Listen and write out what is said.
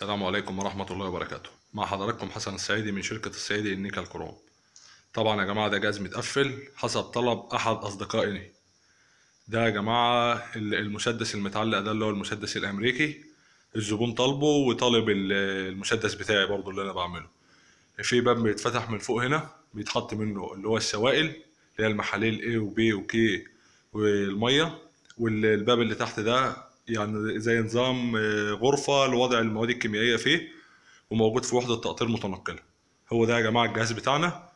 السلام عليكم ورحمة الله وبركاته. مع حضراتكم حسن السعيدي من شركة السعيدي النيكل كروم طبعا يا جماعة ده جهاز متقفل حسب طلب أحد أصدقائي. ده يا جماعة ال- المسدس المتعلق ده اللي هو المسدس الأمريكي. الزبون طالبه وطالب ال- المسدس بتاعي برضو اللي أنا بعمله. في باب بيتفتح من فوق هنا بيتحط منه اللي هو السوائل اللي هي المحاليل A و B و K والمية. والباب اللي تحت ده يعني زي نظام آه، غرفة لوضع المواد الكيميائية فيه وموجود في وحدة تقطير متنقلة. هو ده يا جماعة الجهاز بتاعنا.